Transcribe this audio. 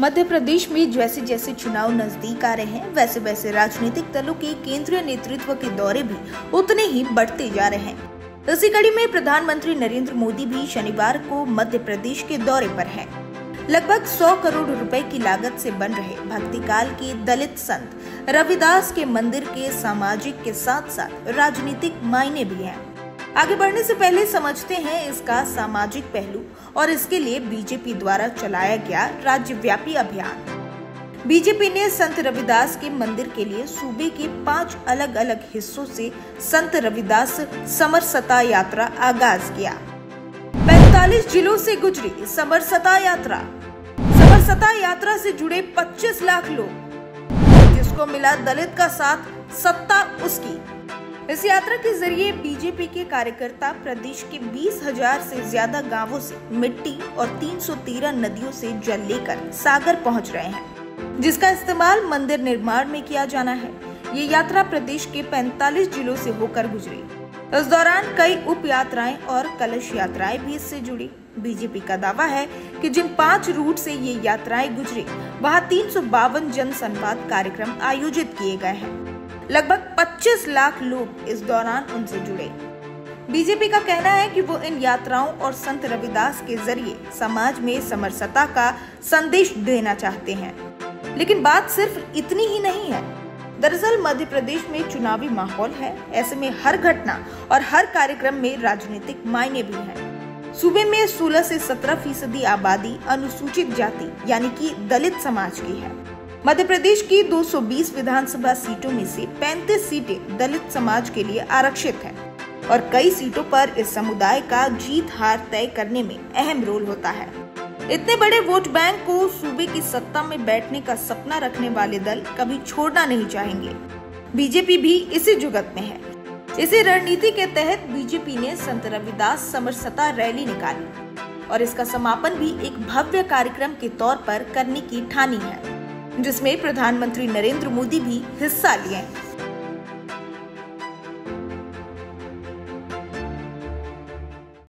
मध्य प्रदेश में जैसे जैसे चुनाव नज़दीक आ रहे हैं, वैसे वैसे राजनीतिक दलों के केंद्रीय नेतृत्व के दौरे भी उतने ही बढ़ते जा रहे हैं इसी कड़ी में प्रधानमंत्री नरेंद्र मोदी भी शनिवार को मध्य प्रदेश के दौरे पर हैं। लगभग 100 करोड़ रुपए की लागत से बन रहे भक्तिकाल के दलित संत रविदास के मंदिर के सामाजिक के साथ साथ राजनीतिक मायने भी हैं। आगे बढ़ने से पहले समझते हैं इसका सामाजिक पहलू और इसके लिए बीजेपी द्वारा चलाया गया राज्यव्यापी अभियान। बीजेपी ने संत रविदास के मंदिर के लिए सूबे के पाँच अलग अलग हिस्सों से संत रविदास समरसता यात्रा आगाज़ किया। 45 जिलों से गुजरी समरसता यात्रा। समरसता यात्रा से जुड़े 25 लाख लोग, जिसको मिला दलित का साथ सत्ता उसकी। इस यात्रा के ज़रिए बीजेपी के कार्यकर्ता प्रदेश के बीस हज़ार से ज़्यादा गाँवों से मिट्टी और 313 नदियों से जल लेकर सागर पहुँच रहे हैं, जिसका इस्तेमाल मंदिर निर्माण में किया जाना है। ये यात्रा प्रदेश के 45 जिलों से होकर गुजरी। इस दौरान कई उप यात्राएँ और कलश यात्राएँ भी इससे जुड़ी। बीजेपी का दावा है कि जिन पाँच रूट से ये यात्राएँ गुजरी, वहाँ तीन जन संवाद कार्यक्रम आयोजित किए गए हैं। लगभग 25 लाख लोग इस दौरान उनसे जुड़े। बीजेपी का कहना है कि वो इन यात्राओं और संत रविदास के ज़रिए समाज में समरसता का संदेश देना चाहते हैं। लेकिन बात सिर्फ़ इतनी ही नहीं है। दरअसल मध्य प्रदेश में चुनावी माहौल है। ऐसे में हर घटना और हर कार्यक्रम में राजनीतिक मायने भी हैं। सूबे में 16 से 17 फ़ीसदी आबादी अनुसूचित जाति, यानी कि दलित समाज की है। मध्य प्रदेश की 220 विधानसभा सीटों में से 35 सीटें दलित समाज के लिए आरक्षित हैं और कई सीटों पर इस समुदाय का जीत हार तय करने में अहम रोल होता है। इतने बड़े वोट बैंक को सूबे की सत्ता में बैठने का सपना रखने वाले दल कभी छोड़ना नहीं चाहेंगे। बीजेपी भी इसी जुगत में है। इसी रणनीति के तहत बीजेपी ने संत रविदास समरसता रैली निकाली और इसका समापन भी एक भव्य कार्यक्रम के तौर पर करने की ठानी है। जिसमें प्रधानमंत्री नरेंद्र मोदी भी हिस्सा लिए।